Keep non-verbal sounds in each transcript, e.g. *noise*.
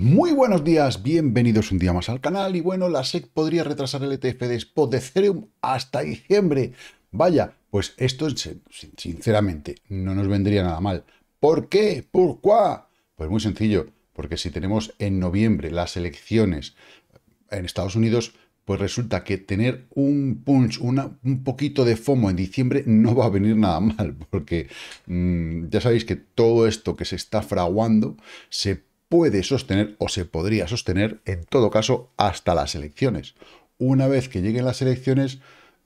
Muy buenos días, bienvenidos un día más al canal y bueno, la SEC podría retrasar el ETF de Spot de Ethereum hasta diciembre. Vaya, pues esto sinceramente no nos vendría nada mal. ¿Por qué? ¿Por qué? Pues muy sencillo, porque si tenemos en noviembre las elecciones en Estados Unidos, pues resulta que tener un punch, un poquito de FOMO en diciembre no va a venir nada *laughs* mal, porque mm, ya sabéis que todo esto que se está fraguando se puede sostener o se podría sostener, en todo caso, hasta las elecciones. Una vez que lleguen las elecciones,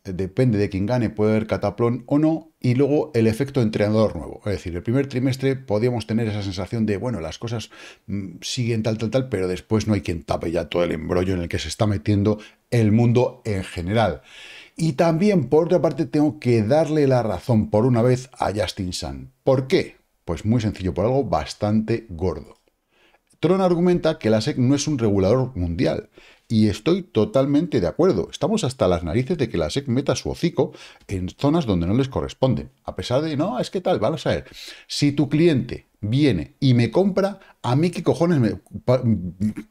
eh, depende de quién gane, puede haber cataplón o no, y luego el efecto entrenador nuevo. Es decir, el primer trimestre podíamos tener esa sensación de, bueno, las cosas mm, siguen tal, tal, tal, pero después no hay quien tape ya todo el embrollo en el que se está metiendo el mundo en general. Y también, por otra parte, tengo que darle la razón por una vez a Justin Sun. ¿Por qué? Pues muy sencillo, por algo bastante gordo. Tron argumenta que la SEC no es un regulador mundial. Y estoy totalmente de acuerdo. Estamos hasta las narices de que la SEC meta su hocico en zonas donde no les corresponden. A pesar de, no, es que tal, vamos a ver. Si tu cliente viene y me compra, a mí qué cojones me...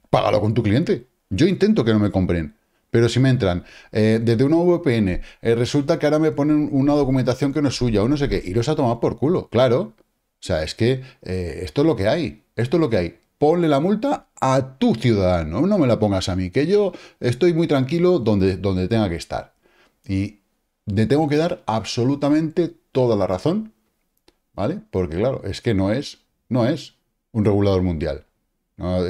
Págalo con tu cliente. Yo intento que no me compren. Pero si me entran eh, desde una VPN, eh, resulta que ahora me ponen una documentación que no es suya o no sé qué, iros a tomar por culo, claro. O sea, es que eh, esto es lo que hay. Esto es lo que hay ponle la multa a tu ciudadano, no me la pongas a mí, que yo estoy muy tranquilo donde, donde tenga que estar. Y le tengo que dar absolutamente toda la razón, ¿vale? Porque claro, es que no es, no es un regulador mundial.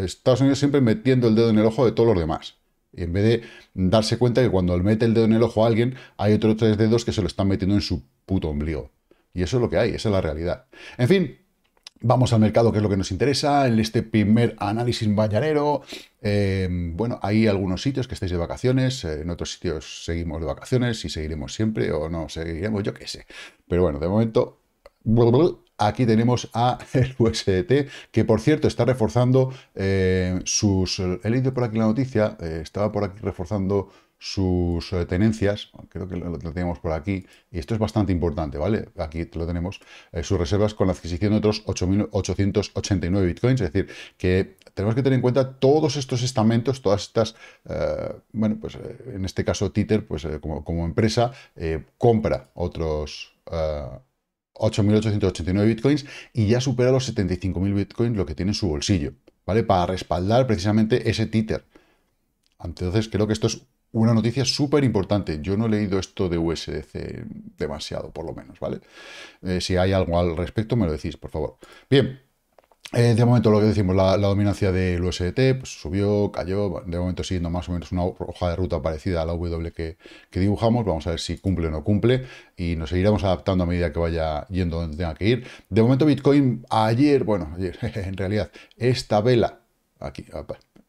Estados Unidos siempre metiendo el dedo en el ojo de todos los demás. Y en vez de darse cuenta que cuando le mete el dedo en el ojo a alguien, hay otros tres dedos que se lo están metiendo en su puto ombligo. Y eso es lo que hay, esa es la realidad. En fin, Vamos al mercado, que es lo que nos interesa, en este primer análisis bañarero. Eh, bueno, hay algunos sitios que estáis de vacaciones, eh, en otros sitios seguimos de vacaciones y seguiremos siempre, o no, seguiremos, yo qué sé. Pero bueno, de momento, aquí tenemos a *laughs* el USDT, que por cierto está reforzando eh, sus... He leído por aquí la noticia, estaba por aquí reforzando sus eh, tenencias, creo que lo, tenemos por aquí, y esto es bastante importante, ¿vale? Aquí lo tenemos, eh, sus reservas con la adquisición de otros 8.889 bitcoins, es decir, que tenemos que tener en cuenta todos estos estamentos, todas estas, eh, bueno, pues en este caso Titer, pues como, como, empresa, compra otros... 8.889 bitcoins y ya supera los 75.000 bitcoins lo que tiene en su bolsillo, ¿vale? Para respaldar precisamente ese títer. Entonces creo que esto es una noticia súper importante. Yo no he leído esto de USDC demasiado, por lo menos, ¿vale? Eh, si hay algo al respecto, me lo decís, por favor. Bien, eh, de momento lo que decimos, la, dominancia del USDT pues, subió, cayó, de momento siguiendo más o menos una hoja de ruta parecida a la W que, que, dibujamos, vamos a ver si cumple o no cumple y nos seguiremos adaptando a medida que vaya yendo donde tenga que ir. De momento Bitcoin ayer, bueno, ayer *laughs* en realidad, esta vela, aquí,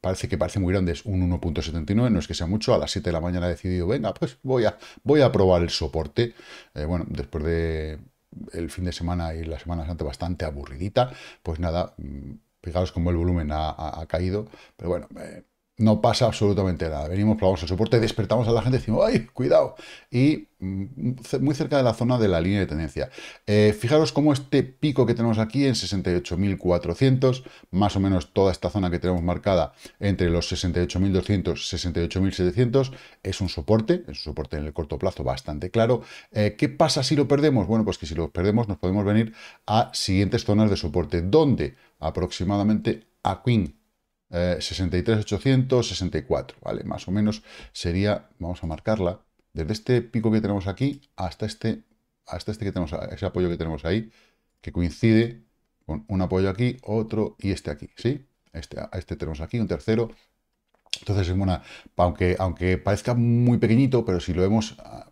parece que parece muy grande, es un 1.79, no es que sea mucho, a las 7 de la mañana he decidido, venga, pues voy a, voy a probar el soporte, eh, bueno, después de el fin de semana y la Semana Santa bastante aburridita, pues nada, mm, fijaros cómo el volumen ha, caído, pero bueno, eh, no pasa absolutamente nada. Venimos, probamos el soporte, despertamos a la gente y decimos, ¡ay, cuidado! Y mm, muy cerca de la zona de la línea de tendencia. Eh, fijaros cómo este pico que tenemos aquí en 68.400, más o menos toda esta zona que tenemos marcada entre los 68.200 y 68.700, es un soporte, es un soporte en el corto plazo bastante claro. Eh, ¿Qué pasa si lo perdemos? Bueno, pues que si lo perdemos nos podemos venir a siguientes zonas de soporte, donde aproximadamente a Queen 63,800, 64, ¿vale? Más o menos sería, vamos a marcarla, desde este pico que tenemos aquí hasta este, hasta este que tenemos, ese apoyo que tenemos ahí, que coincide con un apoyo aquí, otro y este aquí, ¿sí? Este, este tenemos aquí, un tercero. Entonces, es una, aunque, aunque parezca muy pequeñito, pero si lo vemos, ah,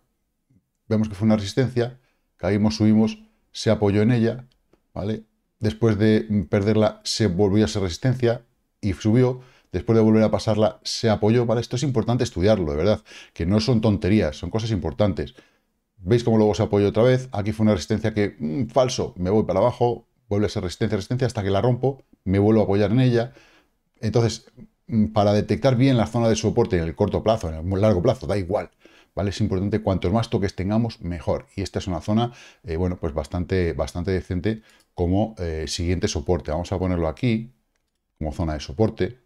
vemos que fue una resistencia, caímos, subimos, se apoyó en ella, ¿vale? Después de perderla, se volvió a ser resistencia, y subió, después de volver a pasarla, se apoyó. ¿vale? Esto es importante estudiarlo, de verdad, que no son tonterías, son cosas importantes. ¿Veis cómo luego se apoyó otra vez? Aquí fue una resistencia que, mm, falso, me voy para abajo, vuelve a ser resistencia, resistencia, hasta que la rompo, me vuelvo a apoyar en ella. Entonces, mm, para detectar bien la zona de soporte en el corto plazo, en el largo plazo, da igual. ¿Vale? Es importante, cuantos más toques tengamos, mejor. Y esta es una zona, eh, bueno, pues bastante, bastante decente como eh, siguiente soporte. Vamos a ponerlo aquí, como zona de soporte.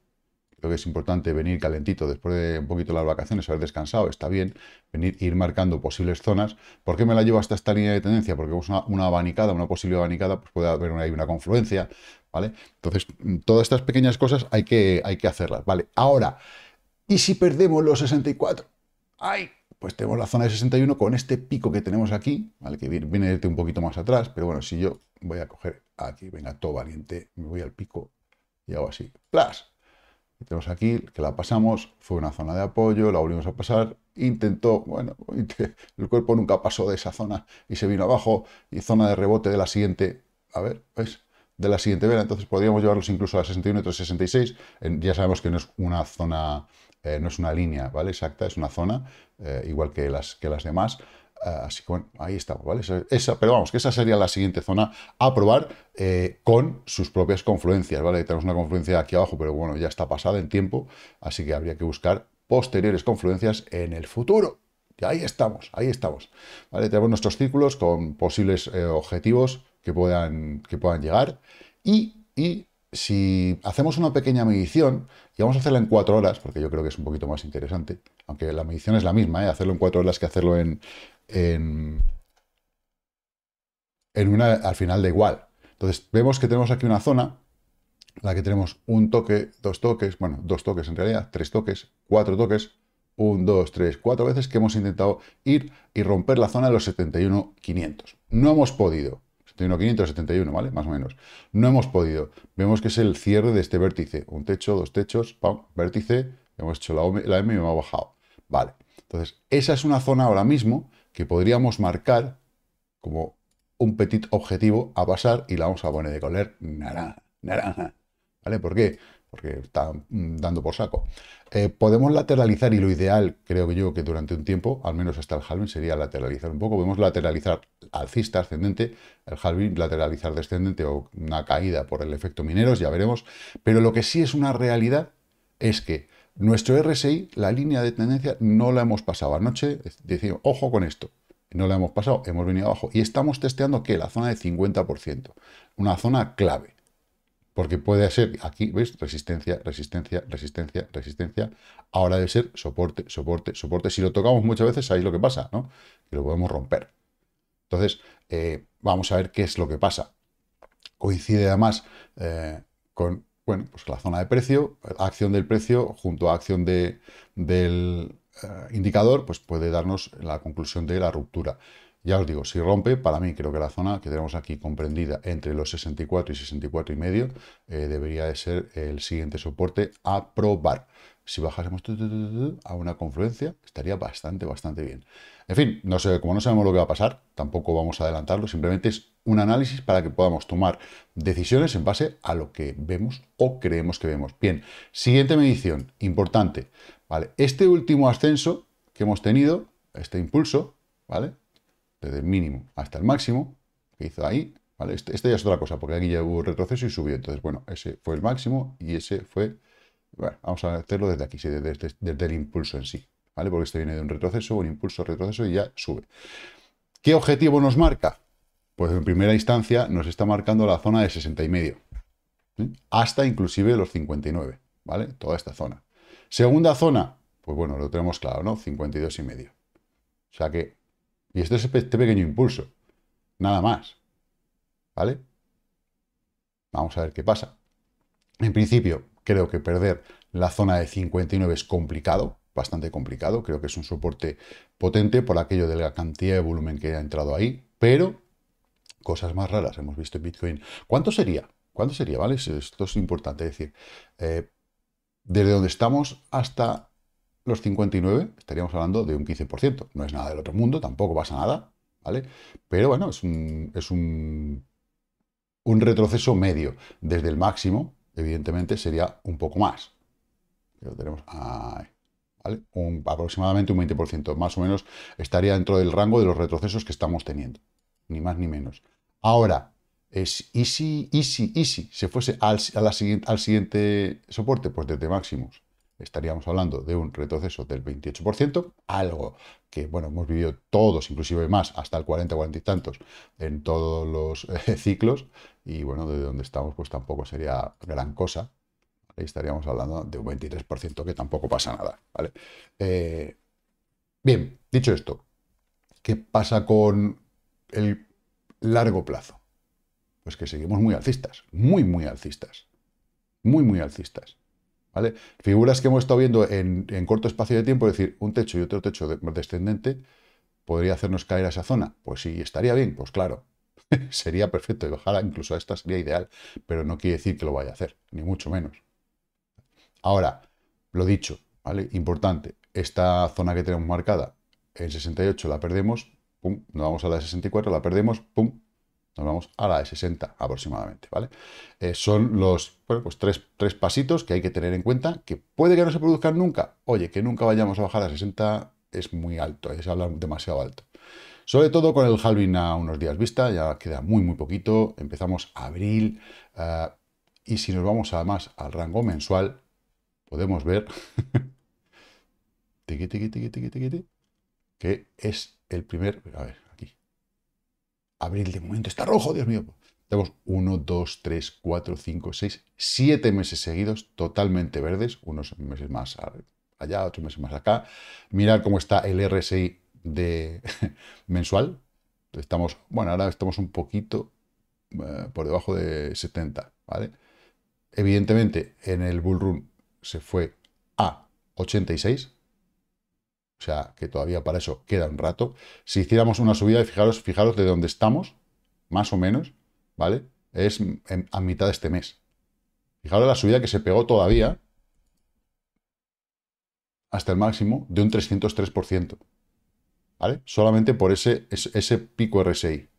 Creo que es importante venir calentito después de un poquito las vacaciones, haber descansado, está bien, venir, ir marcando posibles zonas. ¿Por qué me la llevo hasta esta línea de tendencia? Porque una, una abanicada, una posible abanicada, pues puede haber ahí una confluencia, ¿vale? Entonces, todas estas pequeñas cosas hay que, hay que hacerlas, ¿vale? Ahora, ¿y si perdemos los 64? ¡Ay! Pues tenemos la zona de 61 con este pico que tenemos aquí, ¿vale? Que viene, viene un poquito más atrás, pero bueno, si yo voy a coger aquí, venga, todo valiente, me voy al pico y hago así, ¡plas! Tenemos aquí que la pasamos, fue una zona de apoyo, la volvimos a pasar, intentó, bueno, *laughs* el cuerpo nunca pasó de esa zona y se vino abajo, y zona de rebote de la siguiente, a ver, ¿ves? De la siguiente vela, entonces podríamos llevarlos incluso a 61 y 66, ya sabemos que no es una zona, eh, no es una línea, ¿vale? Exacta, es una zona, eh, igual que las, que las demás, así que bueno, ahí estamos, ¿vale? Esa, pero vamos, que esa sería la siguiente zona a probar eh, con sus propias confluencias, ¿vale? Tenemos una confluencia aquí abajo, pero bueno, ya está pasada en tiempo, así que habría que buscar posteriores confluencias en el futuro. Y ahí estamos, ahí estamos. ¿vale? Tenemos nuestros círculos con posibles eh, objetivos que puedan, que puedan llegar y, y si hacemos una pequeña medición, y vamos a hacerla en cuatro horas, porque yo creo que es un poquito más interesante, aunque la medición es la misma, ¿eh? hacerlo en cuatro horas que hacerlo en, en, una, al final da igual. Entonces, vemos que tenemos aquí una zona, la que tenemos un toque, dos toques, bueno, dos toques en realidad, tres toques, cuatro toques, un, dos, tres, cuatro veces que hemos intentado ir y romper la zona de los 71.500. No hemos podido. 71.500, 71, ¿vale? Más o menos. No hemos podido. Vemos que es el cierre de este vértice. Un techo, dos techos, pam, vértice, hemos hecho la, la M y me ha bajado. Vale. Entonces, esa es una zona ahora mismo que podríamos marcar como un petit objetivo a pasar y la vamos a poner de color naranja, naranja. ¿Vale? ¿Por qué? Porque está mm, dando por saco. Eh, podemos lateralizar y lo ideal, creo que yo, que durante un tiempo, al menos hasta el halving, sería lateralizar un poco. Podemos lateralizar alcista, ascendente, el halving, lateralizar descendente o una caída por el efecto mineros, ya veremos. Pero lo que sí es una realidad es que nuestro RSI, la línea de tendencia, no la hemos pasado. Anoche decimos, ojo con esto. No la hemos pasado, hemos venido abajo. Y estamos testeando que la zona de 50%. Una zona clave. Porque puede ser, aquí, ¿veis? Resistencia, resistencia, resistencia, resistencia. Ahora debe ser soporte, soporte, soporte. Si lo tocamos muchas veces, sabéis lo que pasa, ¿no? Que lo podemos romper. Entonces, eh, vamos a ver qué es lo que pasa. Coincide además eh, con bueno, pues la zona de precio, acción del precio junto a acción del eh, indicador, pues puede darnos la conclusión de la ruptura. Ya os digo, si rompe, para mí creo que la zona que tenemos aquí comprendida entre los 64 y 64 y medio eh, debería de ser el siguiente soporte a probar. Si bajásemos a una confluencia, estaría bastante, bastante bien. En fin, no sé, como no sabemos lo que va a pasar, tampoco vamos a adelantarlo, simplemente es un análisis para que podamos tomar decisiones en base a lo que vemos o creemos que vemos. Bien, siguiente medición, importante, ¿vale? Este último ascenso que hemos tenido, este impulso, ¿vale? Desde el mínimo hasta el máximo, que hizo ahí, ¿vale? Este, este ya es otra cosa, porque aquí ya hubo retroceso y subió, entonces, bueno, ese fue el máximo y ese fue, bueno, vamos a hacerlo desde aquí, desde el impulso en sí. ¿vale? Porque esto viene de un retroceso, un impulso, retroceso y ya sube. ¿Qué objetivo nos marca? Pues en primera instancia nos está marcando la zona de 60 y medio, hasta inclusive los 59, ¿vale? Toda esta zona. Segunda zona, pues bueno, lo tenemos claro, ¿no? 52 y medio. O sea que, y esto es este pequeño impulso, nada más, ¿vale? Vamos a ver qué pasa. En principio, creo que perder la zona de 59 es complicado, bastante complicado. Creo que es un soporte potente por aquello de la cantidad de volumen que ha entrado ahí, pero cosas más raras hemos visto en Bitcoin. ¿Cuánto sería? ¿Cuánto sería? ¿Vale? Esto es importante decir. Eh, desde donde estamos hasta los 59, estaríamos hablando de un 15%. No es nada del otro mundo, tampoco pasa nada, ¿vale? Pero bueno, es un, es un, un retroceso medio. Desde el máximo, evidentemente, sería un poco más. Lo tenemos ahí aproximadamente un 20%, más o menos estaría dentro del rango de los retrocesos que estamos teniendo, ni más ni menos. Ahora, es, ¿y si, y si, y si se fuese al, al siguiente soporte? Pues desde máximos estaríamos hablando de un retroceso del 28%, algo que, bueno, hemos vivido todos, inclusive más, hasta el 40, 40 y tantos, en todos los eh, *laughs* ciclos, y bueno, desde donde estamos, pues tampoco sería gran cosa, Ahí estaríamos hablando de un 23%, que tampoco pasa nada, ¿vale? Eh, bien, dicho esto, ¿qué pasa con el largo plazo? Pues que seguimos muy alcistas, muy, muy alcistas. Muy, muy alcistas. ¿Vale? Figuras que hemos estado viendo en, corto espacio de tiempo, es decir, un techo y otro techo descendente, ¿podría hacernos caer a esa zona? Pues sí, estaría bien, pues claro, *laughs* sería perfecto y bajar incluso a esta sería ideal, pero no quiere decir que lo vaya a hacer, ni mucho menos. Ahora, lo dicho, ¿vale? Importante, esta zona que tenemos marcada en 68 la perdemos, nos vamos a la de 64, la perdemos, pum, nos vamos a la de 60 aproximadamente, ¿vale? Eh, son los, bueno, pues tres, tres, pasitos que hay que tener en cuenta, que puede que no se produzcan nunca. Oye, que nunca vayamos a bajar a 60 es muy alto, es hablar demasiado alto. Sobre todo con el halving a unos días vista, ya queda muy, muy poquito. Empezamos abril. Eh, y si nos vamos además al rango mensual, podemos ver *laughs* que es el primer. A ver, aquí. Abril de momento está rojo, Dios mío. Tenemos 1, 2, 3, 4, 5, 6, 7 meses seguidos totalmente verdes, unos meses más allá, otros meses más acá. Mirad cómo está el RSI de *laughs* mensual. Estamos, bueno, ahora estamos un poquito eh, por debajo de 70, ¿vale? Evidentemente, en el bull run se fue a 86, o sea que todavía para eso queda un rato. Si hiciéramos una subida, fijaros, fijaros de dónde estamos, más o menos, ¿vale? Es a mitad de este mes. Fijaros la subida que se pegó todavía hasta el máximo de un 303%. ¿Vale? Solamente por ese, ese, pico RSI.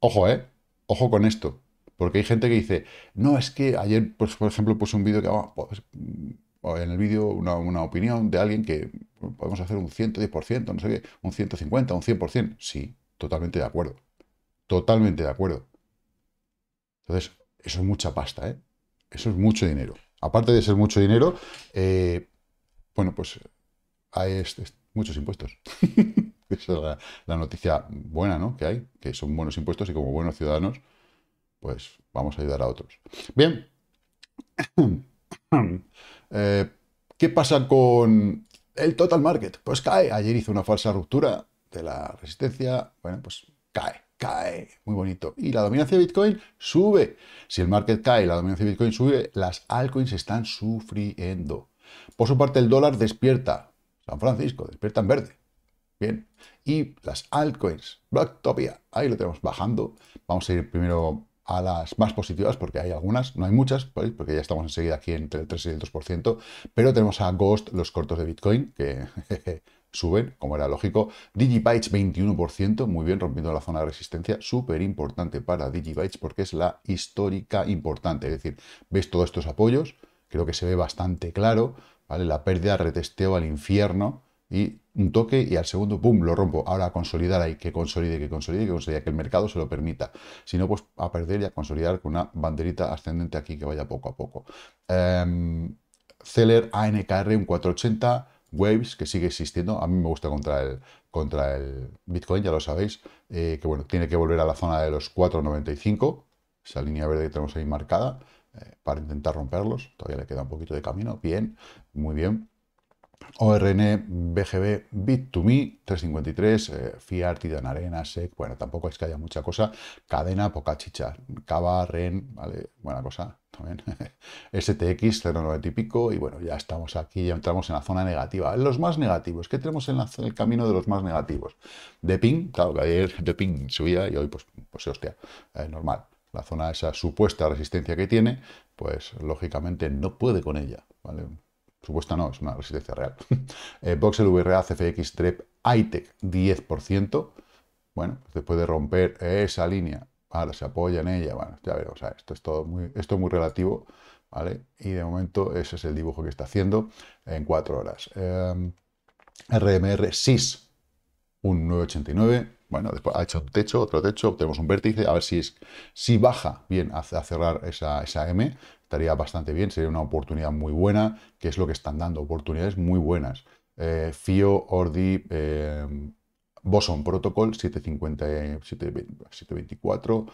Ojo, ¿eh? Ojo con esto. Porque hay gente que dice, no, es que ayer, pues, por ejemplo, puse un vídeo que, pues, en el vídeo una, una, opinión de alguien que podemos hacer un 110%, no sé qué, un 150, un 100%. Sí, totalmente de acuerdo. Totalmente de acuerdo. Entonces, eso es mucha pasta, ¿eh? Eso es mucho dinero. Aparte de ser mucho dinero, eh, bueno, pues hay muchos impuestos. *laughs* Esa es la, noticia buena, ¿no? Que hay, que son buenos impuestos y como buenos ciudadanos, pues vamos a ayudar a otros. Bien. *clears throat* Eh, ¿Qué pasa con el total market? Pues cae. Ayer hizo una falsa ruptura de la resistencia. Bueno, pues cae, cae. Muy bonito. Y la dominancia de Bitcoin sube. Si el market cae y la dominancia de Bitcoin sube, las altcoins están sufriendo. Por su parte, el dólar despierta. San Francisco, despierta en verde. Bien. Y las altcoins, Blacktopia, ahí lo tenemos bajando. Vamos a ir primero a las más positivas, porque hay algunas, no hay muchas, porque ya estamos enseguida aquí entre el 3 y el 2%, pero tenemos a Ghost, los cortos de Bitcoin, que *laughs* suben, como era lógico. Digibytes 21%, muy bien, rompiendo la zona de resistencia, súper importante para Digibytes porque es la histórica importante, es decir, ves todos estos apoyos, creo que se ve bastante claro, ¿vale? La pérdida, retesteo al infierno y un toque y al segundo, ¡pum!, lo rompo. Ahora a consolidar ahí, que consolide, que consolide, que consolide, que el mercado se lo permita. Si no, pues a perder y a consolidar con una banderita ascendente aquí que vaya poco a poco. Celer ANKR, un 480, Waves, que sigue existiendo. A mí me gusta contra el, contra el Bitcoin, ya lo sabéis, eh, que bueno, tiene que volver a la zona de los 495, esa línea verde que tenemos ahí marcada. Eh, para intentar romperlos. Todavía le queda un poquito de camino. Bien, muy bien. ORN, BGB, Bit2Me, 353, eh, Fiat, Tidan Arena, SEC, bueno, tampoco es que haya mucha cosa, cadena, poca chicha, Cava, REN, vale, buena cosa también, *laughs* STX, 0,90 y pico, y bueno, ya estamos aquí, ya entramos en la zona negativa. Los más negativos, ¿qué tenemos en, el camino de los más negativos? De ping, claro que ayer *laughs* de ping subía y hoy pues, pues hostia, normal la zona esa supuesta resistencia que tiene, pues lógicamente no puede con ella, ¿vale? Supuesta no, es una resistencia real. *laughs* eh, Voxel VRA, CFX, TREP, ITEC, 10%. Bueno, después de romper esa línea, ahora se apoya en ella, bueno, ya veremos, esto es todo muy, esto es muy relativo, ¿vale? Y de momento ese es el dibujo que está haciendo en cuatro horas. RMR SIS, un 989, bueno, después ha hecho un techo, otro techo, obtenemos un vértice, a ver si, es, si baja bien a, cerrar esa, esa, M, estaría bastante bien, sería una oportunidad muy buena, que es lo que están dando, oportunidades muy buenas. Eh, FIO, Ordi, eh, Boson Protocol 750, 724, uh,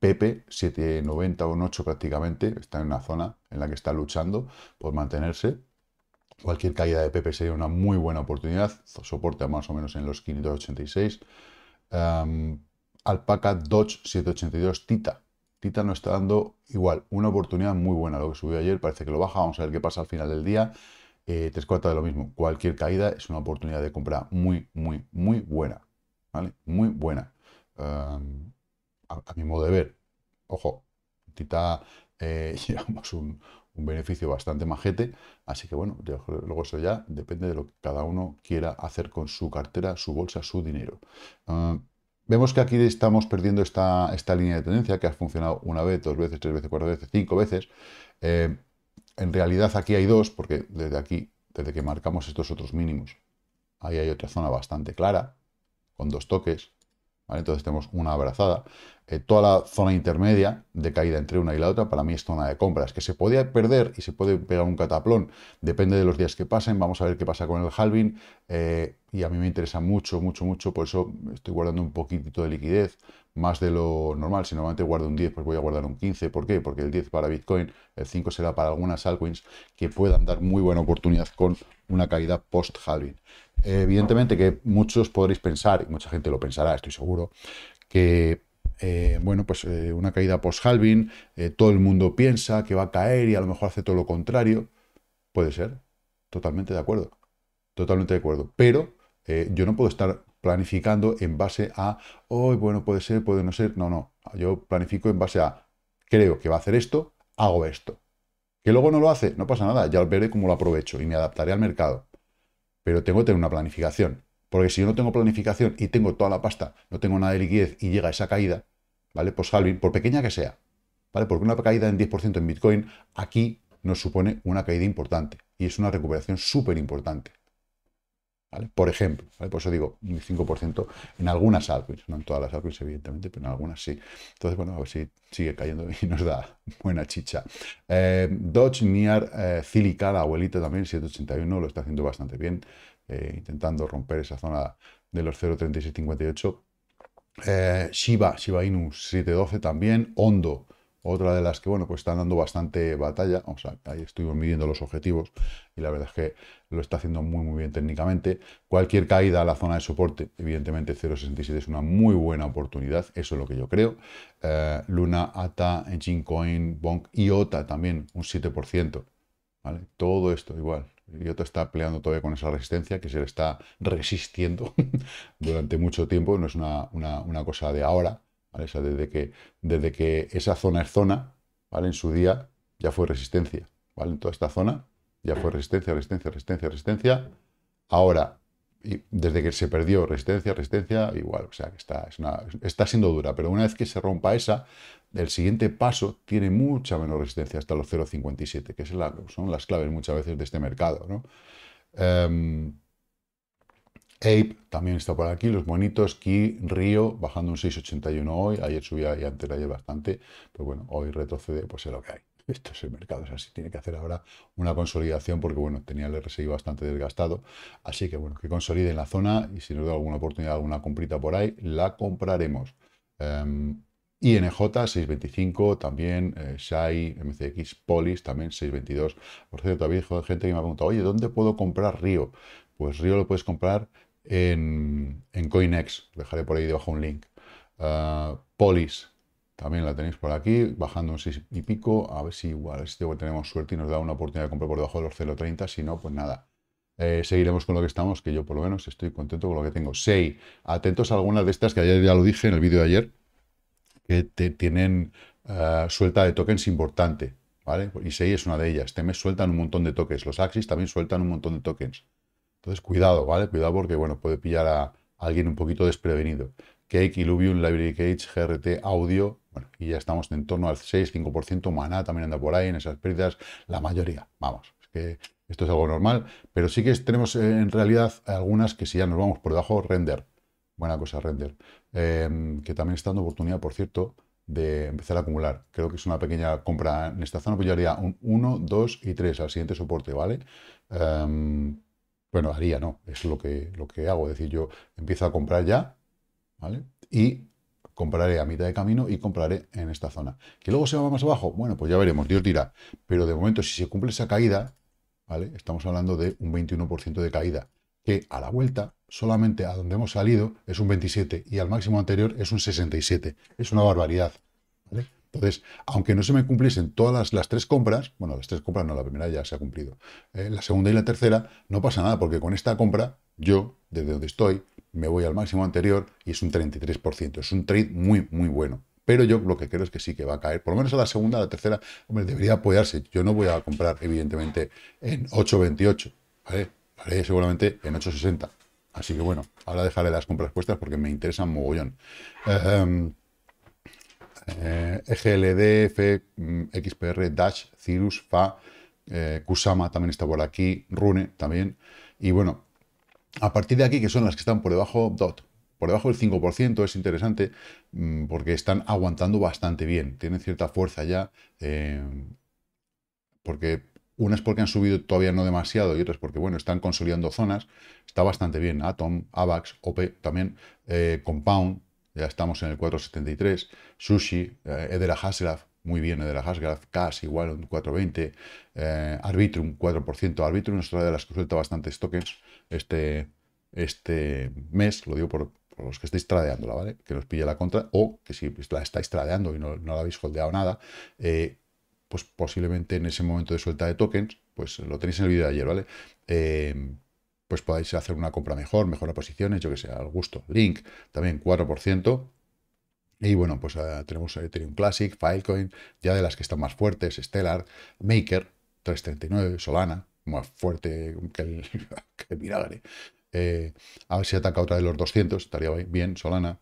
Pepe, 7,90 o 8 prácticamente, está en una zona en la que está luchando por mantenerse. Cualquier caída de Pepe sería una muy buena oportunidad, soporte más o menos en los 586. Alpaca Dodge 782 Tita. Tita nos está dando igual una oportunidad muy buena. Lo que subió ayer parece que lo baja. Vamos a ver qué pasa al final del día. Eh, tres cuartas de lo mismo. Cualquier caída es una oportunidad de compra muy, muy, muy buena. ¿Vale? Muy buena. a, mi modo de ver. Ojo, Tita eh, *laughs* llevamos un, beneficio bastante majete. Así que bueno, luego eso ya depende de lo que cada uno quiera hacer con su cartera, su bolsa, su dinero. Vemos que aquí estamos perdiendo esta, esta, línea de tendencia que ha funcionado una vez, dos veces, tres veces, cuatro veces, cinco veces. Eh, en realidad aquí hay dos, porque desde aquí, desde que marcamos estos otros mínimos, ahí hay otra zona bastante clara, con dos toques. Entonces tenemos una abrazada. Eh, toda la zona intermedia de caída entre una y la otra, para mí es zona de compras, que se puede perder y se puede pegar un cataplón, depende de los días que pasen, vamos a ver qué pasa con el halving, eh, y a mí me interesa mucho, mucho, mucho, por eso estoy guardando un poquitito de liquidez, más de lo normal, si normalmente guardo un 10, pues voy a guardar un 15, ¿por qué? Porque el 10 para Bitcoin, el 5 será para algunas altcoins que puedan dar muy buena oportunidad con una caída post-halving. Evidentemente que muchos podréis pensar, y mucha gente lo pensará, estoy seguro, que eh, bueno, pues eh, una caída post-halving, eh, todo el mundo piensa que va a caer y a lo mejor hace todo lo contrario. Puede ser, totalmente de acuerdo, totalmente de acuerdo. Pero yo no puedo estar planificando en base a, hoy, bueno, puede ser, puede no ser. No, no, yo planifico en base a, creo que va a hacer esto, hago esto. Que luego no lo hace, no pasa nada, ya veré cómo lo aprovecho y me adaptaré al mercado. Pero tengo que tener una planificación. Porque si yo no tengo planificación y tengo toda la pasta, no tengo nada de liquidez y llega esa caída, ¿vale? Pues halving, por pequeña que sea, ¿vale? Porque una caída en 10% en Bitcoin aquí nos supone una caída importante y es una recuperación súper importante. ¿Vale? Por ejemplo, por eso digo un 5% en algunas altcoins, no en todas las altcoins evidentemente, pero en algunas sí. Entonces, bueno, a ver si sigue cayendo y nos da *laughs* buena chicha. Eh, Dodge Niar eh, Cilica, la abuelita también, 781, lo está haciendo bastante bien, eh, intentando romper esa zona de los 0.3658 eh, Shiba, Shiba Inu 712 también, Hondo, otra de las que, bueno, pues están dando bastante batalla, o sea, ahí estuvimos midiendo los objetivos y la verdad es que lo está haciendo muy, muy bien técnicamente. Cualquier caída a la zona de soporte, evidentemente 0.67 es una muy buena oportunidad, eso es lo que yo creo. Eh, Luna, ATA, Coin, Bonk, IOTA también un 7%, ¿vale? Todo esto igual, y otro está peleando todavía con esa resistencia que se le está resistiendo *laughs* durante mucho tiempo, no es una, cosa de ahora, ¿vale? desde, que, desde que esa zona es zona, ¿vale? En su día ya fue resistencia, ¿vale? En toda esta zona ya fue resistencia, resistencia, resistencia, resistencia. Ahora, desde que se perdió resistencia, resistencia, igual, o sea, que está, está siendo dura, pero una vez que se rompa esa, el siguiente paso tiene mucha menos resistencia hasta los 0,57, que es son las claves muchas veces de este mercado. ¿no? Em, Ape también está por aquí, los bonitos, Ki, Río, bajando un 6,81 hoy, ayer subía y antes de ayer bastante, pero bueno, hoy retrocede, pues es lo que hay. *laughs* Esto es el mercado, es así, tiene que hacer ahora una consolidación porque, bueno, tenía el RSI bastante desgastado, así que, bueno, que consolide en la zona y si nos da alguna oportunidad, alguna comprita por ahí, la compraremos. Um, INJ 625, también eh, Shai, MCX, Polis, también 622. Por cierto, había gente que me ha preguntado, oye, ¿dónde puedo comprar Río? Pues Río lo puedes comprar en, CoinEx, dejaré por ahí debajo un link. Uh, Polis, también la tenéis por aquí, bajando un 6 y pico, a ver si igual, si tenemos suerte y nos da una oportunidad de comprar por debajo de los 0.30, si no, pues nada. Eh, seguiremos con lo que estamos, que yo por lo menos estoy contento con lo que tengo. 6. Atentos a algunas de estas que ayer ya lo dije en el vídeo de ayer que tienen eh, suelta de tokens importante, ¿vale? Y SEI es una de ellas. Este mes sueltan un montón de tokens. Los Axis también sueltan un montón de tokens. Entonces, cuidado, ¿vale? Cuidado porque, bueno, puede pillar a alguien un poquito desprevenido. Cake, Illuvium, Library Cage, GRT, Audio, bueno, y ya estamos en torno al 6-5%. Maná también anda por ahí en esas pérdidas, la mayoría, vamos, es que esto es algo normal, pero sí que tenemos eh, en realidad algunas que si ya nos vamos por debajo, render, buena cosa render, em, que también está dando oportunidad, por cierto, de empezar a acumular. Creo que es una pequeña compra en esta zona, pues yo haría un 1, 2 y 3 al siguiente soporte, ¿vale? Em, bueno, haría, no, es lo que, lo que hago, es decir, yo empiezo a comprar ya, ¿vale? Y compraré a mitad de camino y compraré en esta zona. ¿Que luego se va más abajo? Bueno, pues ya veremos, Dios dirá. Pero de momento, si se cumple esa caída, ¿vale? Estamos hablando de un 21% de caída, que a la vuelta, solamente a donde hemos salido, es un 27 y al máximo anterior es un 67. Es una barbaridad. Entonces, aunque no se me cumpliesen todas las, tres compras, bueno, las tres compras no, la primera ya se ha cumplido, eh, la segunda y la tercera, no pasa nada, porque con esta compra, yo, desde donde estoy, me voy al máximo anterior y es un 33%. Es un trade muy, muy bueno. Pero yo lo que creo es que sí que va a caer, por lo menos a la segunda, a la tercera, hombre, debería apoyarse. Yo no voy a comprar, evidentemente, en 8.28, ¿vale? Haré seguramente en 8.60. Así que bueno, ahora dejaré las compras puestas porque me interesan mogollón. Eh, eh, EGLD, F, mm, XPR, Dash, Cirrus, FA, eh, Kusama también está por aquí, Rune también. Y bueno, a partir de aquí, que son las que están por debajo, DOT, por debajo del 5%, es interesante mm, porque están aguantando bastante bien, tienen cierta fuerza ya, eh, porque unas porque han subido todavía no demasiado y otras porque, bueno, están consolidando zonas, está bastante bien, Atom, AVAX, OP también, Compound, ya estamos en el 473. Sushi, eh, Edera Hasselhoff, muy bien Edera Hasselhoff, CAS igual un 420. Eh, Arbitrum, 4%. Arbitrum es otra de las que suelta bastantes tokens este, este mes, lo digo por, los que estáis tradeándola, ¿vale? Que nos pille la contra, o que si la estáis tradeando y no, no la habéis holdeado nada, eh, pues posiblemente en ese momento de suelta de tokens, pues lo tenéis en el vídeo de ayer, ¿vale? Pues podáis hacer una compra mejor, mejorar posiciones, yo que sé, al gusto. Link, también 4%. Y bueno, pues uh, tenemos Ethereum Classic, Filecoin, ya de las que están más fuertes, Stellar, Maker, 339, Solana, más fuerte que el, *laughs* que vinagre. Eh, a ver si ataca otra de los 200, estaría bien, Solana.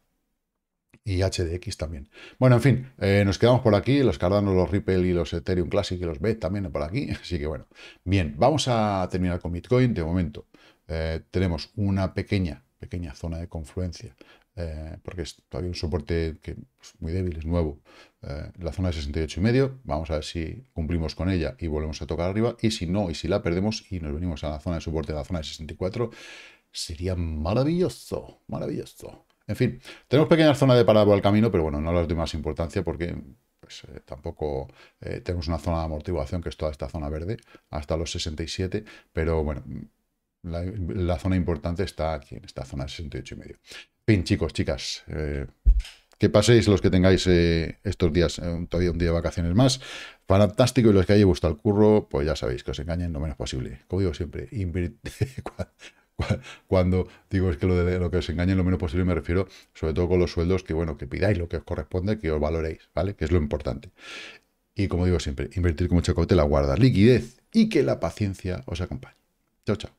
Y HDX también. Bueno, en fin, eh, nos quedamos por aquí, los Cardano, los Ripple y los Ethereum Classic y los BET también por aquí. *laughs* Así que bueno, bien, vamos a terminar con Bitcoin de momento. Eh, tenemos una pequeña, pequeña zona de confluencia, eh, porque es todavía un soporte que es muy débil, es nuevo, eh, la zona de 68 y medio, vamos a ver si cumplimos con ella y volvemos a tocar arriba, y si no, y si la perdemos y nos venimos a la zona de soporte de la zona de 64, sería maravilloso, maravilloso. En fin, tenemos pequeña zona de parado al camino, pero bueno, no las doy más importancia porque pues, tampoco tenemos una zona de amortiguación que es toda esta zona verde hasta los 67, pero bueno, la, zona importante está aquí, en esta zona de 68 y medio. Fin, chicos, chicas, eh, que paséis los que tengáis eh, estos días, eh, todavía un día de vacaciones más. Fantástico, y los que hayáis gustado el curro, pues ya sabéis, que os engañen lo menos posible. Como digo siempre, *laughs* cuando digo es que lo que os engañen lo menos posible me refiero sobre todo con los sueldos que bueno que pidáis lo que os corresponde que os valoréis vale que es lo importante y como digo siempre invertir con mucha cautela guardar liquidez y que la paciencia os acompañe chao chao